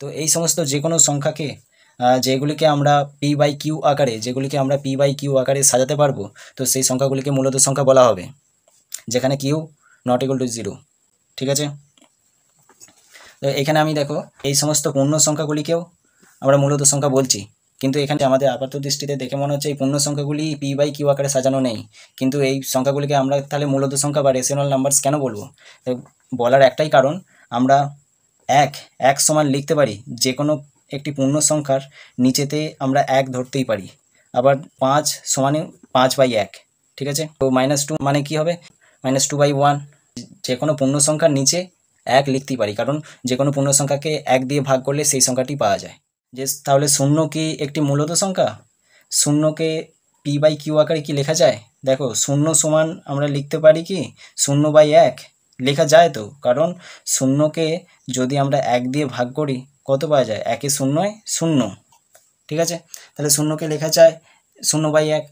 তো এই সমস্ত যে কোনো সংখ্যাকে যেগুলিকে আমরা পি বাই কিউ আকারে, যেগুলিকে আমরা পি বাই কিউ আকারে সাজাতে পারব, তো সেই সংখ্যাগুলিকে মূলত সংখ্যা বলা হবে। যেখানে q not equal to zero ঠিক আছে? তো এখানে আমি দেখো, এই সমস্ত পূর্ণ সংখ্যাগুলিকেও আমরা মূলত সংখ্যা বলছি। কিন্তু এখানে আমাদের আপাত দৃষ্টিতে দেখে মনে হচ্ছে এই পূর্ণ সংখ্যাগুলি পি বাই কিউ আকারে সাজানো নেই। কিন্তু এই সংখ্যাগুলিকে আমরা তাহলে মূলত সংখ্যা বা রেশনাল নাম্বারস কেন বলব? বলার একটাই কারণ, আমরা এক এক সমান লিখতে পারি যে কোনো একটি পূর্ণ সংখ্যার নিচেতে আমরা এক ধরতেই পারি। আবার পাঁচ সমানে পাঁচ বাই এক, ঠিক আছে? তো মাইনাস টু মানে কি হবে? মাইনাস টু বাই ওয়ান যে কোনো পূর্ণ সংখ্যার নিচে এক লিখতেই পারি, কারণ যে কোনো পূর্ণ সংখ্যাকে এক দিয়ে ভাগ করলে সেই সংখ্যাটি পাওয়া যায়। যে, তাহলে শূন্য কি একটি মূলত সংখ্যা? শূন্যকে পি বাই কিউ আকারে কি লেখা যায়? দেখো, শূন্য সমান আমরা লিখতে পারি কি? শূন্য বাই এক লেখা যায় তো? কারণ শূন্যকে যদি আমরা এক দিয়ে ভাগ করি, কত পাওয়া যায়? একে শূন্যয় শূন্য। ঠিক আছে? তাহলে শূন্যকে লেখা যায় শূন্য বাই এক।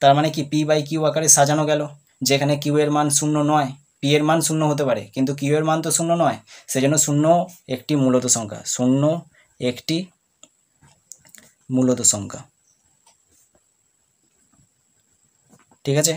তার মানে কি? পি বাই কিউ আকারে সাজানো গেল। যেখানে কিউ এর মান শূন্য নয় পি এর মান শূন্য হতে পারে। কিন্তু কিউ এর মান তো শূন্য নয়, সেজন্য শূন্য একটি মূলত সংখ্যা। শূন্য একটি মূলত সংখ্যা। ঠিক আছে?